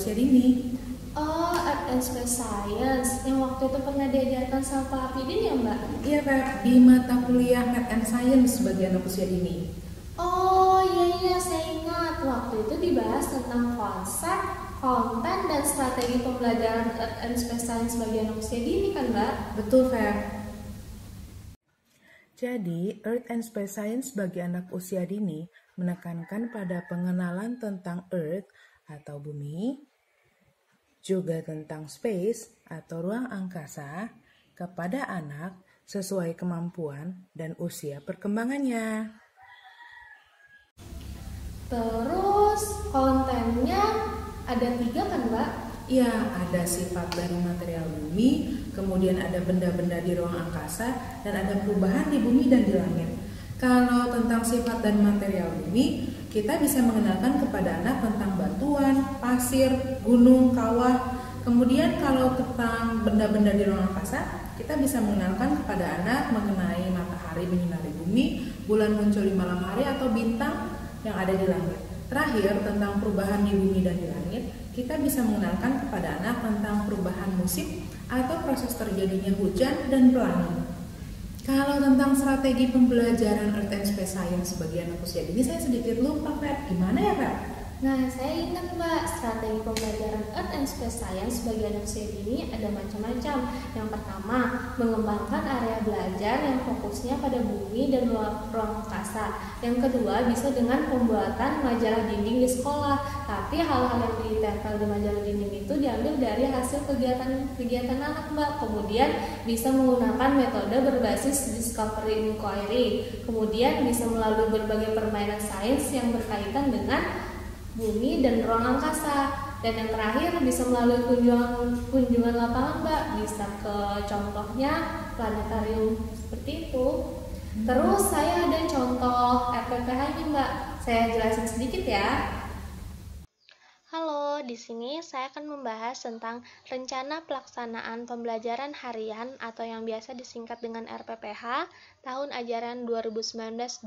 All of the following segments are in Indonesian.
usia dini. Oh, Earth and Space Science yang waktu itu pernah diajarkan sama Pak Hafidin ya Mbak? Iya Feb, di mata kuliah Math and Science bagi anak usia dini. Oh iya iya saya ingat waktu itu dibahas tentang konsep, konten dan strategi pembelajaran Earth and Space Science bagi anak usia dini kan Mbak? Betul Feb. Jadi, Earth and Space Science bagi anak usia dini menekankan pada pengenalan tentang Earth atau bumi, juga tentang space atau ruang angkasa kepada anak sesuai kemampuan dan usia perkembangannya. Terus kontennya ada tiga kan Mbak? Ya, ada sifat dari material bumi, kemudian ada benda-benda di ruang angkasa, dan ada perubahan di bumi dan di langit. Kalau tentang sifat dan material bumi, kita bisa mengenalkan kepada anak tentang batuan, pasir, gunung, kawah. Kemudian kalau tentang benda-benda di ruang angkasa, kita bisa mengenalkan kepada anak mengenai matahari menyinari bumi, bulan muncul di malam hari atau bintang yang ada di langit. Terakhir, tentang perubahan di bumi dan di langit, kita bisa mengenalkan kepada anak tentang perubahan musim atau proses terjadinya hujan dan pelangi. Kalau tentang strategi pembelajaran Earth and Space Science bagi anak usia dini, saya sedikit lupa, Feb. Gimana ya, Feb? Nah, saya ingat Mbak, strategi pembelajaran Earth and Space Science bagi anak usia dini ada macam-macam. Yang pertama, mengembangkan area belajar yang fokusnya pada bumi dan ruang angkasa. Yang kedua, bisa dengan pembuatan majalah dinding di sekolah. Tapi hal-hal yang ditempel di majalah dinding itu diambil dari hasil kegiatan-kegiatan anak Mbak. Kemudian bisa menggunakan metode berbasis discovery inquiry. Kemudian bisa melalui berbagai permainan sains yang berkaitan dengan bumi dan ruang angkasa. Dan yang terakhir bisa melalui kunjungan kunjungan lapangan mbak. Bisa ke contohnya planetarium. Seperti itu. Terus saya ada contoh RPPH nya mbak. Saya jelasin sedikit ya di sini saya akan membahas tentang rencana pelaksanaan pembelajaran harian atau yang biasa disingkat dengan RPPH tahun ajaran 2019-2020.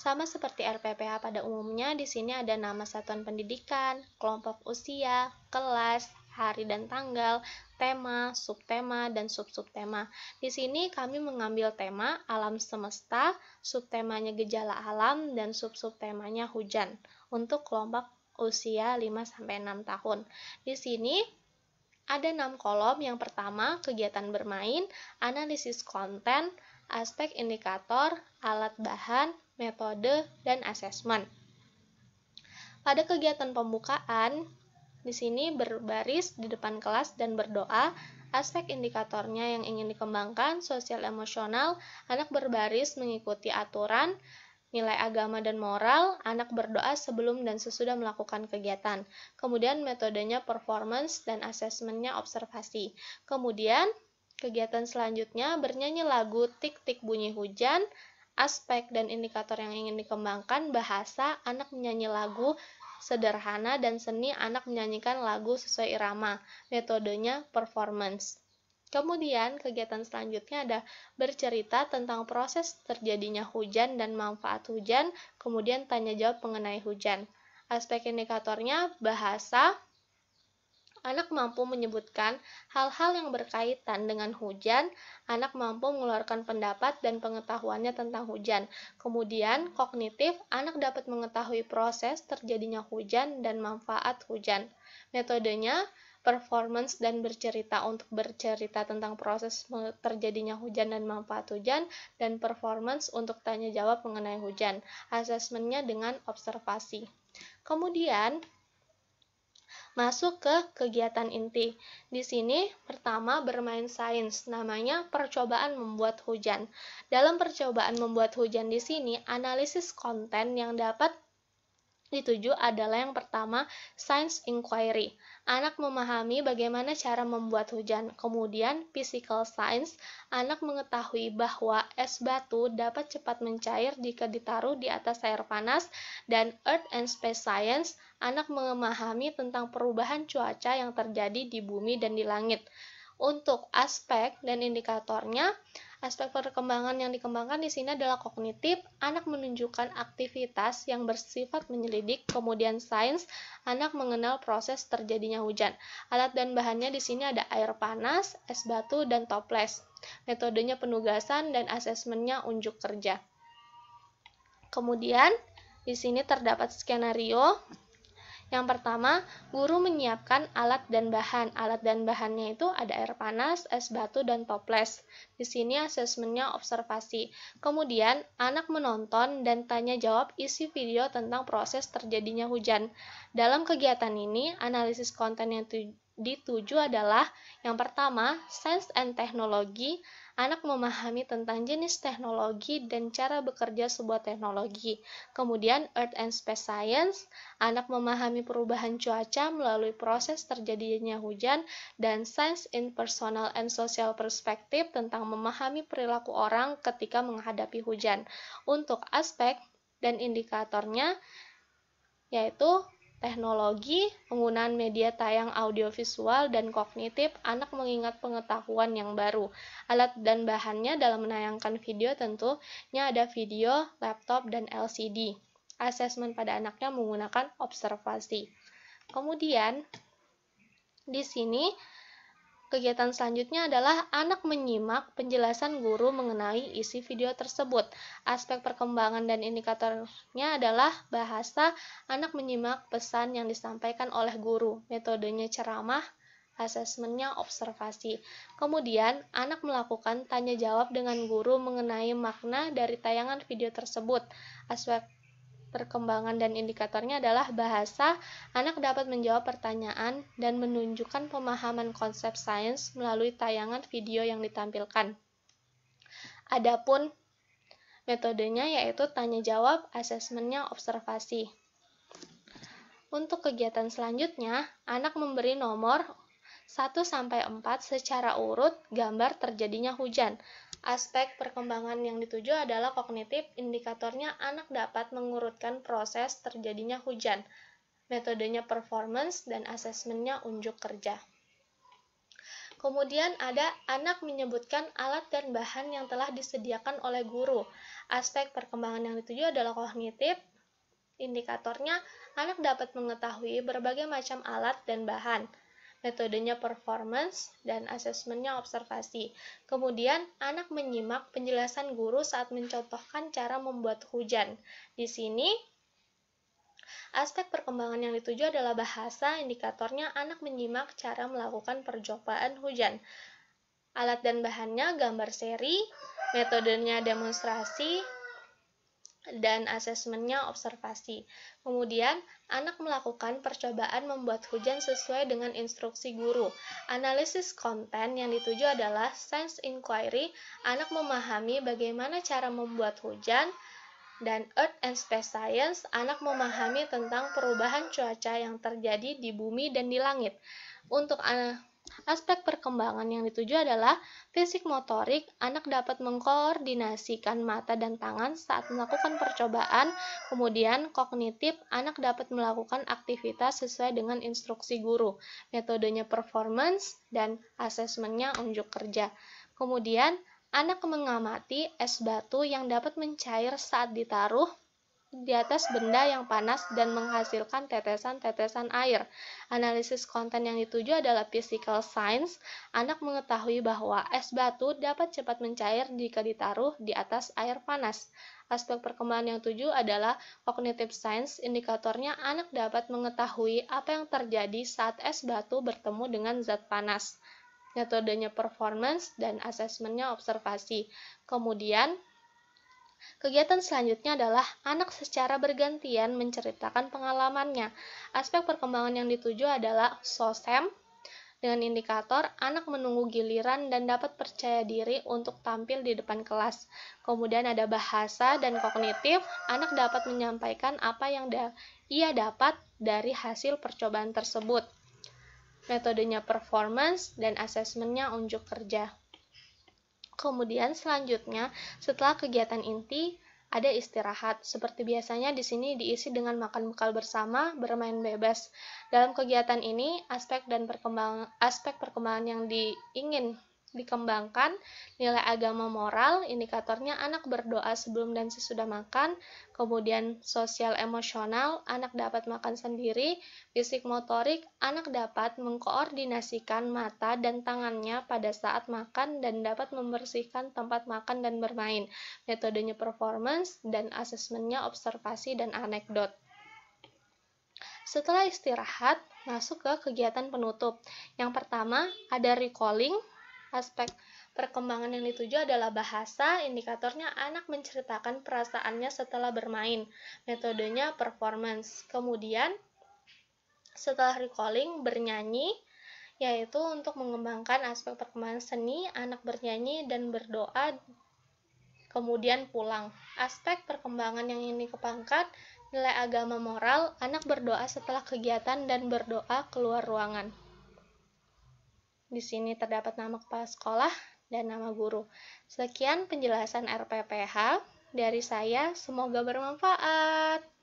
Sama seperti RPPH pada umumnya, di sini ada nama satuan pendidikan, kelompok usia, kelas, hari dan tanggal, tema, subtema, dan sub-subtema. Di sini kami mengambil tema alam semesta, subtemanya gejala alam, dan sub-subtemanya hujan untuk kelompok usia 5-6 tahun. Di sini ada 6 kolom. Yang pertama, kegiatan bermain, analisis konten, aspek indikator, alat bahan, metode, dan asesmen. Pada kegiatan pembukaan, di sini berbaris di depan kelas dan berdoa, aspek indikatornya yang ingin dikembangkan, sosial emosional, anak berbaris mengikuti aturan, nilai agama dan moral, anak berdoa sebelum dan sesudah melakukan kegiatan. Kemudian metodenya performance dan asesmennya observasi. Kemudian kegiatan selanjutnya bernyanyi lagu tik-tik bunyi hujan, aspek dan indikator yang ingin dikembangkan, bahasa, anak menyanyi lagu sederhana dan seni anak menyanyikan lagu sesuai irama. Metodenya performance. Kemudian, kegiatan selanjutnya ada bercerita tentang proses terjadinya hujan dan manfaat hujan, kemudian tanya jawab mengenai hujan. Aspek indikatornya bahasa, anak mampu menyebutkan hal-hal yang berkaitan dengan hujan, anak mampu mengeluarkan pendapat dan pengetahuannya tentang hujan. Kemudian, kognitif, anak dapat mengetahui proses terjadinya hujan dan manfaat hujan. Metodenya, performance dan bercerita untuk bercerita tentang proses terjadinya hujan dan manfaat hujan, dan performance untuk tanya jawab mengenai hujan. Asesmennya dengan observasi. Kemudian, masuk ke kegiatan inti. Di sini, pertama bermain sains, namanya percobaan membuat hujan. Dalam percobaan membuat hujan di sini, analisis konten yang dapat dituju adalah yang pertama, science inquiry. Anak memahami bagaimana cara membuat hujan. Kemudian, physical science, anak mengetahui bahwa es batu dapat cepat mencair jika ditaruh di atas air panas. Dan earth and space science, anak memahami tentang perubahan cuaca yang terjadi di bumi dan di langit. Untuk aspek dan indikatornya, aspek perkembangan yang dikembangkan di sini adalah kognitif, anak menunjukkan aktivitas yang bersifat menyelidik, kemudian sains, anak mengenal proses terjadinya hujan. Alat dan bahannya di sini ada air panas, es batu, dan toples. Metodenya penugasan dan asesmennya unjuk kerja. Kemudian, di sini terdapat skenario yang pertama, guru menyiapkan alat dan bahan. Alat dan bahannya itu ada air panas, es batu, dan toples. Di sini asesmennya observasi. Kemudian, anak menonton dan tanya jawab isi video tentang proses terjadinya hujan. Dalam kegiatan ini, analisis konten yang dituju adalah yang pertama, Science and Technology, anak memahami tentang jenis teknologi dan cara bekerja sebuah teknologi. Kemudian Earth and Space Science, anak memahami perubahan cuaca melalui proses terjadinya hujan dan Science in Personal and Social Perspective tentang memahami perilaku orang ketika menghadapi hujan. Untuk aspek dan indikatornya yaitu teknologi, penggunaan media tayang audiovisual dan kognitif, anak mengingat pengetahuan yang baru. Alat dan bahannya dalam menayangkan video tentunya ada video, laptop, dan LCD. Asesmen pada anaknya menggunakan observasi. Kemudian, di sini Kegiatan selanjutnya adalah anak menyimak penjelasan guru mengenai isi video tersebut. Aspek perkembangan dan indikatornya adalah bahasa anak menyimak pesan yang disampaikan oleh guru. Metodenya ceramah, asesmennya observasi. Kemudian, anak melakukan tanya jawab dengan guru mengenai makna dari tayangan video tersebut. Aspek perkembangan dan indikatornya adalah bahasa, anak dapat menjawab pertanyaan dan menunjukkan pemahaman konsep sains melalui tayangan video yang ditampilkan. Adapun metodenya yaitu tanya jawab, asesmennya observasi. Untuk kegiatan selanjutnya, anak memberi nomor 1 sampai 4 secara urut gambar terjadinya hujan. Aspek perkembangan yang dituju adalah kognitif, indikatornya anak dapat mengurutkan proses terjadinya hujan. Metodenya performance dan asesmennya unjuk kerja. Kemudian ada anak menyebutkan alat dan bahan yang telah disediakan oleh guru. Aspek perkembangan yang dituju adalah kognitif, indikatornya anak dapat mengetahui berbagai macam alat dan bahan metodenya performance, dan asesmennya observasi. Kemudian, anak menyimak penjelasan guru saat mencontohkan cara membuat hujan. Di sini, aspek perkembangan yang dituju adalah bahasa, indikatornya anak menyimak cara melakukan percobaan hujan. Alat dan bahannya gambar seri, metodenya demonstrasi, dan asesmennya observasi. Kemudian, anak melakukan percobaan membuat hujan sesuai dengan instruksi guru. Analisis konten yang dituju adalah science inquiry, anak memahami bagaimana cara membuat hujan, dan Earth and Space Science, anak memahami tentang perubahan cuaca yang terjadi di bumi dan di langit. Untuk anak Aspek perkembangan yang dituju adalah fisik motorik, anak dapat mengkoordinasikan mata dan tangan saat melakukan percobaan, kemudian kognitif, anak dapat melakukan aktivitas sesuai dengan instruksi guru, metodenya performance, dan asesmennya unjuk kerja. Kemudian, anak mengamati es batu yang dapat mencair saat ditaruh di atas benda yang panas dan menghasilkan tetesan-tetesan air. Analisis konten yang dituju adalah physical science. Anak mengetahui bahwa es batu dapat cepat mencair jika ditaruh di atas air panas. Aspek perkembangan yang tujuh adalah cognitive science. Indikatornya anak dapat mengetahui apa yang terjadi saat es batu bertemu dengan zat panas. Metodenya performance dan asesmennya observasi. Kemudian, Kegiatan selanjutnya adalah anak secara bergantian menceritakan pengalamannya. Aspek perkembangan yang dituju adalah SOSEM, dengan indikator anak menunggu giliran dan dapat percaya diri untuk tampil di depan kelas. Kemudian ada bahasa dan kognitif, anak dapat menyampaikan apa yang da ia dapat dari hasil percobaan tersebut. Metodenya performance dan asesmennya unjuk kerja. Kemudian selanjutnya, setelah kegiatan inti, ada istirahat. Seperti biasanya di sini diisi dengan makan bekal bersama, bermain bebas. Dalam kegiatan ini, aspek dan perkembangan aspek perkembangan yang diingin dikembangkan, nilai agama moral, indikatornya anak berdoa sebelum dan sesudah makan, kemudian sosial emosional, anak dapat makan sendiri, fisik motorik, anak dapat mengkoordinasikan mata dan tangannya pada saat makan dan dapat membersihkan tempat makan dan bermain. Metodenya performance dan asesmennya observasi dan anekdot. Setelah istirahat, masuk ke kegiatan penutup. Yang pertama, ada recalling, Aspek perkembangan yang dituju adalah bahasa, indikatornya anak menceritakan perasaannya setelah bermain. Metodenya performance. Kemudian, setelah recalling, bernyanyi, yaitu untuk mengembangkan aspek perkembangan seni, anak bernyanyi dan berdoa, kemudian pulang. Aspek perkembangan yang ini kepangkat, nilai agama moral, anak berdoa setelah kegiatan dan berdoa keluar ruangan. Di sini terdapat nama kepala sekolah dan nama guru. Sekian penjelasan RPPH dari saya, semoga bermanfaat.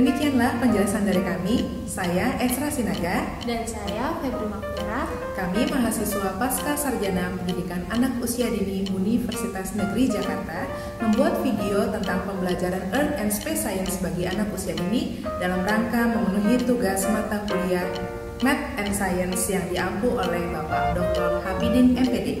Demikianlah penjelasan dari kami. Saya Esra Sinaga dan saya Febri Makmura. Kami mahasiswa Pasca Sarjana Pendidikan Anak Usia Dini Universitas Negeri Jakarta membuat video tentang pembelajaran Earth and Space Science bagi anak usia dini dalam rangka memenuhi tugas mata kuliah Math and Science yang diampu oleh Bapak Dr. Habidin MPD.